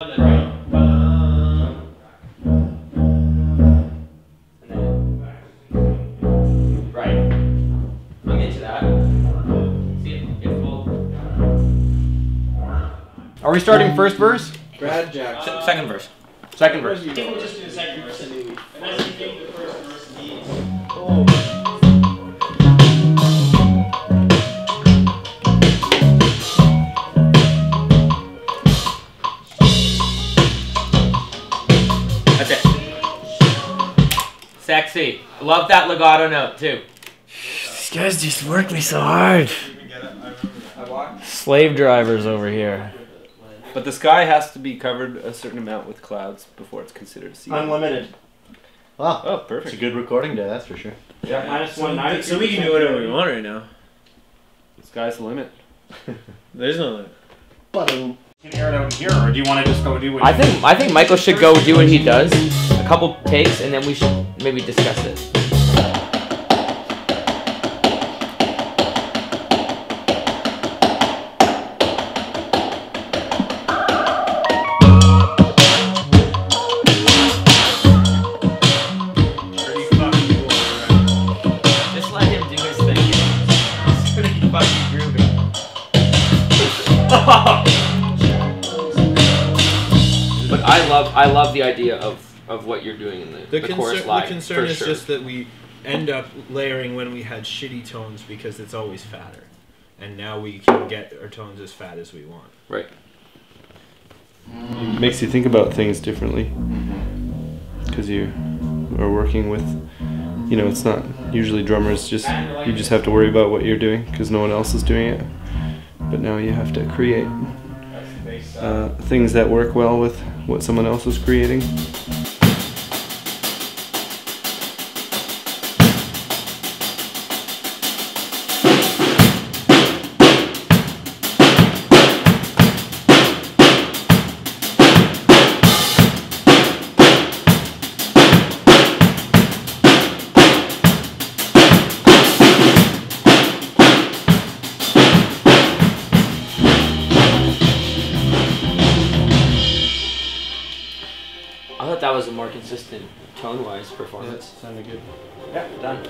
Right. I'm into that. See it get full. Are we starting first verse? Brad Jackson. Se- second verse. Second verse. I think we'll just do the second verse. Unless you think the first verse needs. That's oh. Sexy. Love that legato note too. These guys just work me so hard. Slave drivers over here. But the sky has to be covered a certain amount with clouds before it's considered a sea. Unlimited. Wow. Oh, perfect. It's a good recording day, that's for sure. Yeah, minus one ninety. So we can do whatever we want right now. The sky's the limit. There's no limit. Ba-doom. Can air it out here, or do you want to just go do what? I think I think Michael should go do what he does, a couple takes, and then we should maybe discuss it. Just let him do his thing. It's gonna fucking groovy. But I love I love the idea of, of what you're doing in the, The, the chorus concern, the concern is sure. just that we end up layering when we had shitty tones because it's always fatter. And now we can get our tones as fat as we want. right. It makes you think about things differently. Because you are working with, you know, it's not usually drummers just, you just have to worry about what you're doing because no one else is doing it. But now you have to create uh, things that work well with what someone else is creating. I thought that was a more consistent tone wise performance. sounded good. Yeah, done.